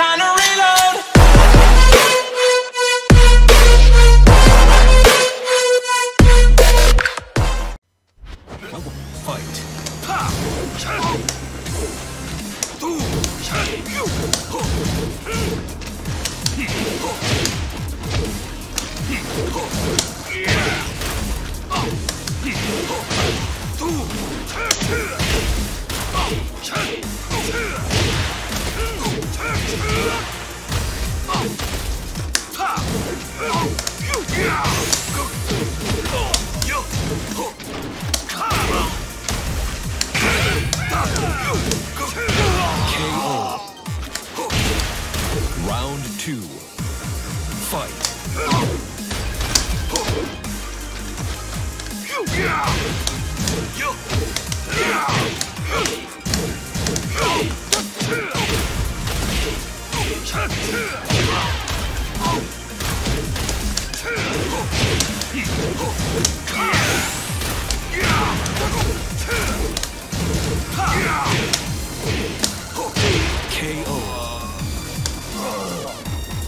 time reload. Two. Fight.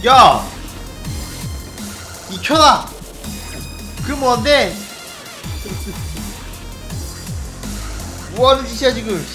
야! 이켜라! 그 뭔데? 뭐하는 짓이야 지금